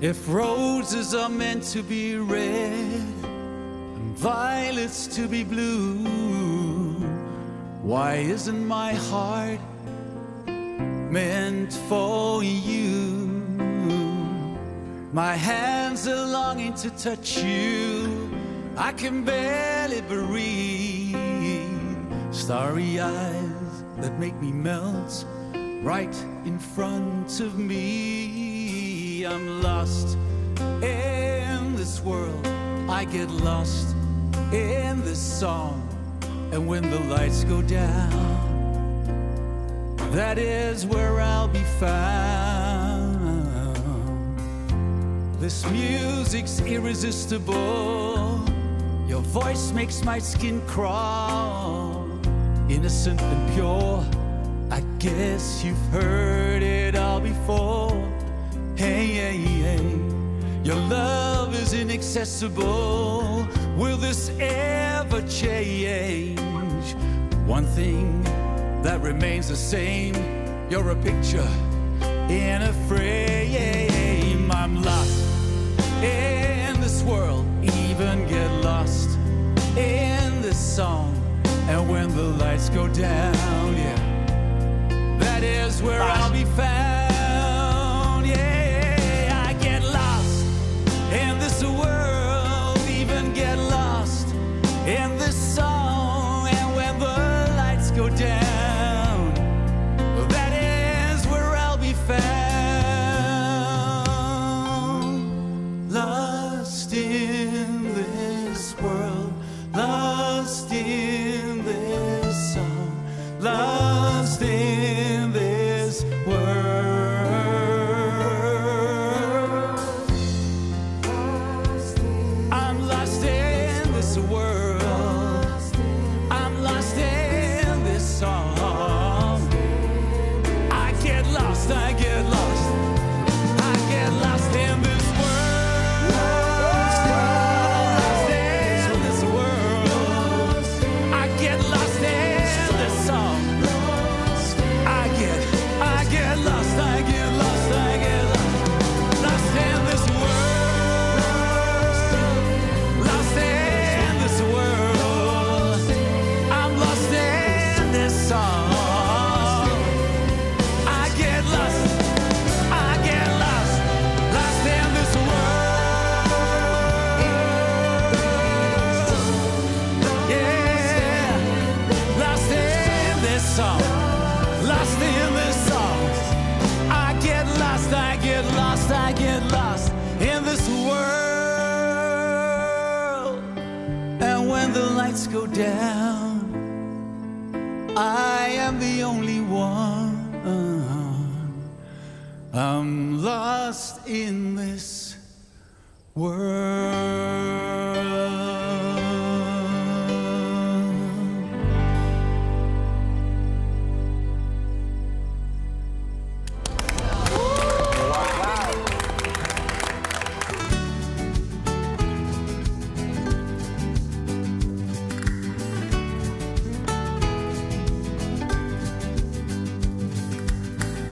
If roses are meant to be red and violets to be blue, why isn't my heart meant for you? My hands are longing to touch you. I can barely breathe. Starry eyes that make me melt right in front of me. I'm lost in this world. I get lost in this song. And when the lights go down, that is where I'll be found. This music's irresistible. Your voice makes my skin crawl. Innocent and pure. I guess you've heard it all before. Hey, hey, hey. Your love is inaccessible. Will this ever change? One thing that remains the same. You're a picture in a frame. I'm lost in this world, even get lost in this song. And when the lights go down, yeah, that is where I'll be found. This world. Get lost in this world. And when the lights go down, I am the only one. I'm lost in this world.